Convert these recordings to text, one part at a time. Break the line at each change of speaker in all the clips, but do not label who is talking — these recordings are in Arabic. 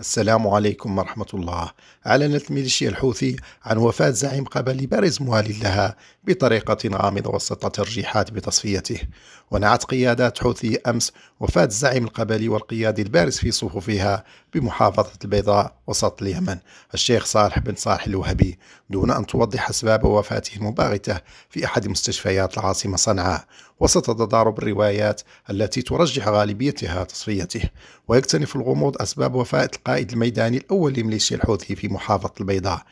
السلام عليكم ورحمة الله. أعلنت ميليشيا الحوثي عن وفاة زعيم قبلي بارز موالي لها بطريقة غامضة وسط ترجيحات بتصفيته. ونعت قيادات حوثي أمس وفاة الزعيم القبلي والقيادي البارز في صفوفها بمحافظة البيضاء وسط اليمن الشيخ صالح بن صالح الوهبي دون أن توضح أسباب وفاته المباغتة في أحد مستشفيات العاصمة صنعاء. وسط تضارب الروايات التي ترجح غالبيتها تصفيته. ويكتنف الغموض أسباب وفاة القائد الميداني الأول لميليشيا الحوثي في محافظة البيضاء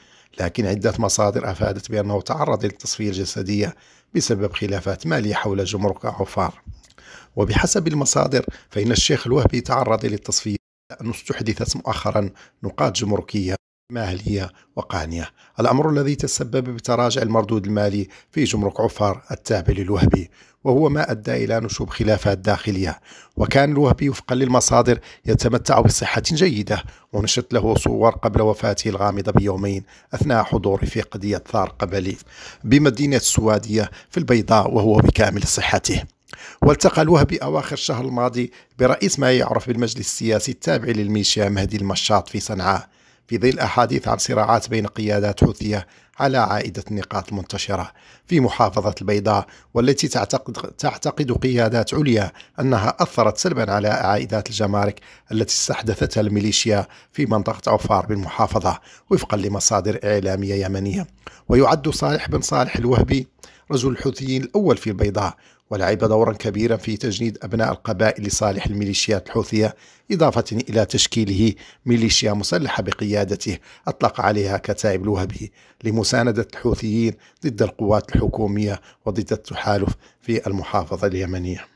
لكن عدة مصادر أفادت بأنه تعرض للتصفية الجسدية بسبب خلافات مالية حول جمرك عفار. وبحسب المصادر فإن الشيخ الوهبي تعرض للتصفية لأنه استحدثت مؤخرا نقاط جمركية. مالية وقانية. الأمر الذي تسبب بتراجع المردود المالي في جمرك عفار التابع للوهبي وهو ما أدى إلى نشوب خلافات داخلية. وكان الوهبي وفقا للمصادر يتمتع بصحة جيدة ونشرت له صور قبل وفاته الغامضة بيومين أثناء حضوره في قضية ثار قبلي بمدينة السوادية في البيضاء وهو بكامل صحته. والتقى الوهبي أواخر الشهر الماضي برئيس ما يعرف بالمجلس السياسي التابع للميليشيا مهدي المشاط في صنعاء. في ظل أحاديث عن صراعات بين قيادات حوثية على عائدة النقاط المنتشرة. في محافظة البيضاء والتي تعتقد, تعتقد قيادات عليا أنها أثرت سلبا على عائدات الجمارك التي استحدثتها الميليشيا في منطقة عفار بالمحافظة وفقا لمصادر إعلامية يمنية. ويعد صالح بن صالح الوهبي رجل الحوثيين الأول في البيضاء ولعب دورا كبيرا في تجنيد أبناء القبائل لصالح الميليشيات الحوثية إضافة إلى تشكيله ميليشيا مسلحة بقيادته أطلق عليها كتائب الوهبي لمساندة الحوثيين ضد القوات الحكومية وضد التحالف في المحافظة اليمنية.